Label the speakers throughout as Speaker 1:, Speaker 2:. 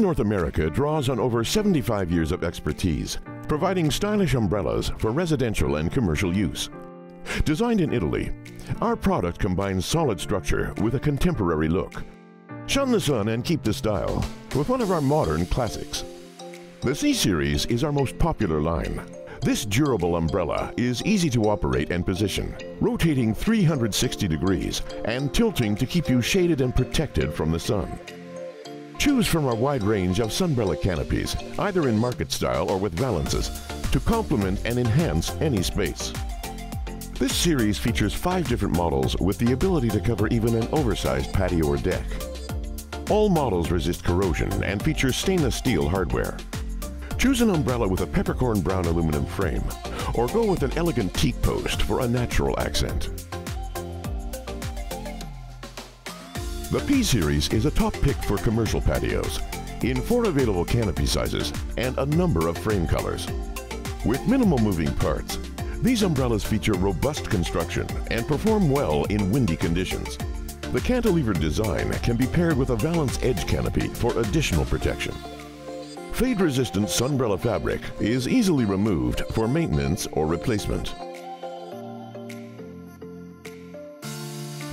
Speaker 1: North America draws on over 75 years of expertise, providing stylish umbrellas for residential and commercial use. Designed in Italy, our product combines solid structure with a contemporary look. Shun the sun and keep the style with one of our modern classics. The C-Series is our most popular line. This durable umbrella is easy to operate and position, rotating 360 degrees and tilting to keep you shaded and protected from the sun. Choose from our wide range of sunbrella canopies, either in market style or with valances, to complement and enhance any space. This series features five different models with the ability to cover even an oversized patio or deck. All models resist corrosion and feature stainless steel hardware. Choose an umbrella with a peppercorn brown aluminum frame, or go with an elegant teak post for a natural accent. The P-Series is a top pick for commercial patios, in four available canopy sizes and a number of frame colors. With minimal moving parts, these umbrellas feature robust construction and perform well in windy conditions. The cantilever design can be paired with a valance edge canopy for additional protection. Fade-resistant sunbrella fabric is easily removed for maintenance or replacement.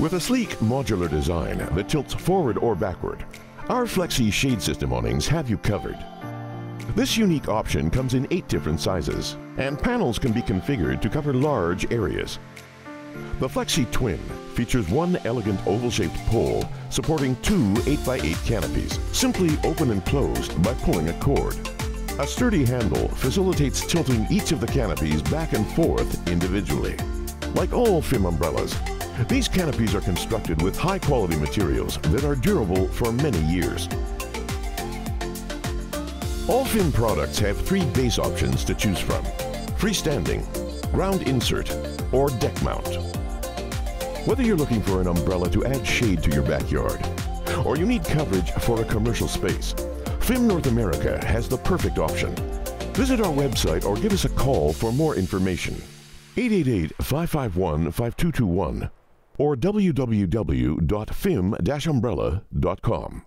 Speaker 1: With a sleek modular design that tilts forward or backward, our Flexy shade system awnings have you covered. This unique option comes in eight different sizes, and panels can be configured to cover large areas. The Flexy Twin features one elegant oval-shaped pole supporting two 8x8 canopies, simply open and closed by pulling a cord. A sturdy handle facilitates tilting each of the canopies back and forth individually. Like all FIM umbrellas, these canopies are constructed with high-quality materials that are durable for many years. All FIM products have three base options to choose from. Freestanding, ground insert, or deck mount. Whether you're looking for an umbrella to add shade to your backyard, or you need coverage for a commercial space, FIM North America has the perfect option. Visit our website or give us a call for more information. 888-551-5221 or www.fim-umbrella.com.